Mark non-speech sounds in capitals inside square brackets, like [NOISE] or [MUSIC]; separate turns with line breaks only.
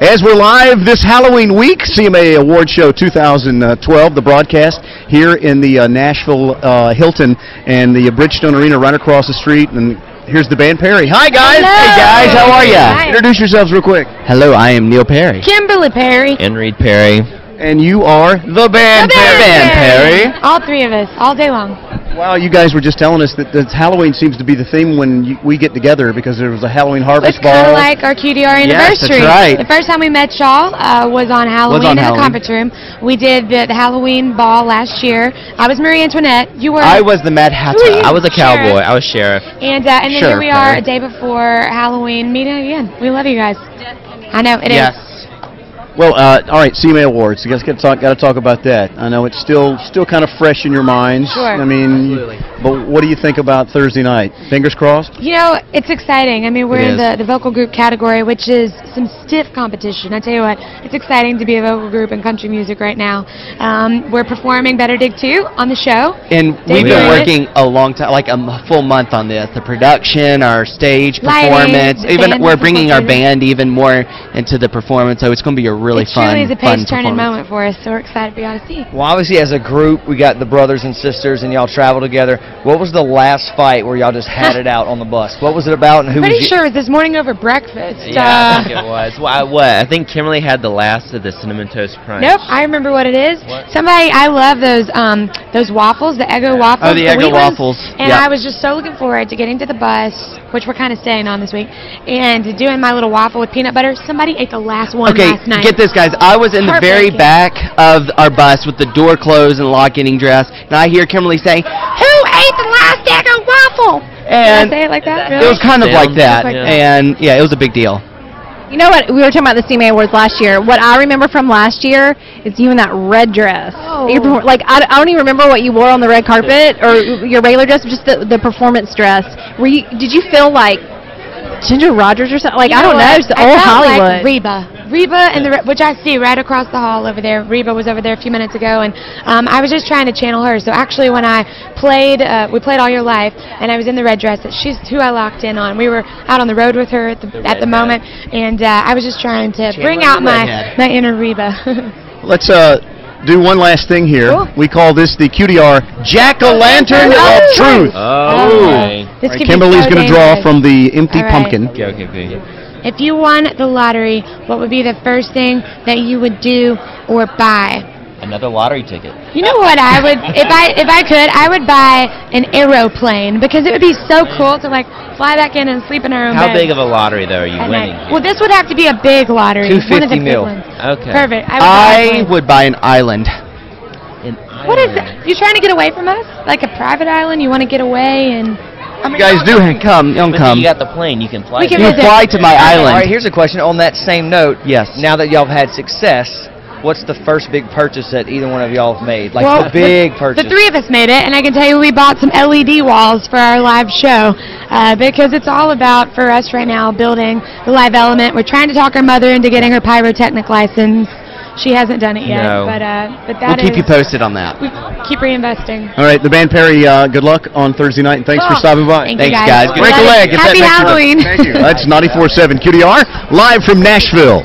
As we're live this Halloween week, CMA Award Show 2012, the broadcast here in the uh, Nashville uh, Hilton and the Bridgestone Arena right across the street. And here's the band Perry. Hi, guys.
Hello.
Hey, guys. How are you? Introduce yourselves real quick.
Hello, I am Neil Perry.
Kimberly Perry.
And Reid Perry.
And you are the band,
The band
Perry.
All three of us, all day long.
Wow, you guys were just telling us that, that Halloween seems to be the theme when you, we get together because there was a Halloween harvest
It's kind
ball.
of like our QDR anniversary.
Yes, that's
anniversary.
right.
The first time we met y'all uh, was on Halloween
on
in
Halloween.
the conference room. We did the, the Halloween ball last year. I was Marie Antoinette. You were.
I was the Mad Hatter.
Who are you?
I was a cowboy.
Sheriff.
I was sheriff.
And uh, and then
Sure,
here we are,
Perry.
a day before Halloween, meeting again. We love you guys. I know it is.
Yes.
Well, uh, all right, CMA Awards. You guys got to talk. Got to talk about that. I know it's still still kind of fresh in your minds.
Sure.
I mean,
Absolutely.
but what do you think about Thursday night? Fingers crossed.
You know, it's exciting. I mean, we're
It
in
is.
the, the vocal group category, which is some stiff competition. I tell you what, it's exciting to be a vocal group in country music right now. Um, we're performing Better Dig 2 on the show.
And
Dave
we've been
Barrett.
working a long time, like a m- full month on this. The production, our stage
Lighting,
performance,
the
even
band
we're bringing our
performance.
band even more into the performance. So it's going to be a really
it
fun,
truly is a page-turning moment for us, so we're excited for y'all to see.
Well, obviously, as a group, we got the brothers and sisters, and y'all travel together. What was the last fight where y'all just had it [LAUGHS] out on the bus? What was it about, and who
Pretty
was
sure it was this morning over breakfast.
Yeah, I
Uh,
think it was. Well, I, what? I think Kimberly had the last of the cinnamon toast crunch.
Nope, I remember what it is.
What?
Somebody, I love those um those waffles, the Eggo waffles.
Oh, the Eggo
wheat ones.
waffles.
And
Yeah.
I was just so looking forward to getting to the bus, which we're kind of staying on this week, and doing my little waffle with peanut butter. Somebody ate the last one
Okay,
last night.
get this, guys. I was in the very back of our bus with the door closed and lock getting dressed, and I hear Kimberly saying,
Who ate the last Eggo waffle?
and
Did I say it like that?
It
it was kind of like that,
Like that.
and yeah, it was a big deal.
You know what? We were talking about the CMA Awards last year. What I remember from last year is you in that red dress.
Oh.
You like I, I don't even remember what you wore on the red carpet or your regular dress, just the, the performance dress. Were you? Did you feel like Ginger Rogers or something? Like
You
I don't know,
what?
it's the
I
old
felt
Hollywood.
Like Reba. Reba and the which I see right across the hall over there. Reba was over there a few minutes ago, and um, I was just trying to channel her. So actually, when I played, uh, we played All Your Life, and I was in the red dress. That she's who I locked in on. We were out on the road with her at the, at the
redhead.
moment, and uh, I was just trying to bring out my
redhead.
my inner Reba. [LAUGHS]
Let's uh do one last thing here.
Cool.
We call this the QDR Jack o' Lantern
Oh,
of Truth.
Oh, okay.
This
All right, Kimberly's
so
going to draw from the empty
All right.
pumpkin.
Okay, okay, okay.
If you won the lottery, what would be the first thing that you would do or buy?
Another lottery ticket.
You know what I would [LAUGHS] if I if I could I would buy an aeroplane because it would be so cool to like fly back in and sleep in our own
How
bed
big of a lottery though are you
at
winning?
night. Well, this would have to be a big lottery. One of the
250
big
mil.
ones.
Okay.
Perfect. I would, buy
I
one.
would buy an island.
In
What is
Ireland.
it? You trying to get away from us? Like a private island? You want to get away and?
You guys do come, you don't
But
come.
you got the plane. You can fly.
We can.
You fly to my island.
All right,
island.
here's a question on that same note.
Yes.
Now that y'all have had success, what's the first big purchase that either one of y'all have made? Like
Well,
the big purchase.
The three of us made it, and I can tell you we bought some LED walls for our live show uh, because it's all about for us right now building the live element. We're trying to talk our mother into getting her pyrotechnic license. She hasn't done it yet,
No.
but uh, but
We'll
that
keep you posted on that.
We keep reinvesting.
All right, the band Perry, uh, good luck on Thursday night, and thanks for stopping by.
Thank
Thanks,
you
guys.
guys.
Break a
leg if that
Happy
makes you look-
Halloween.
Thank you. That's 94.7 QDR, live from Nashville.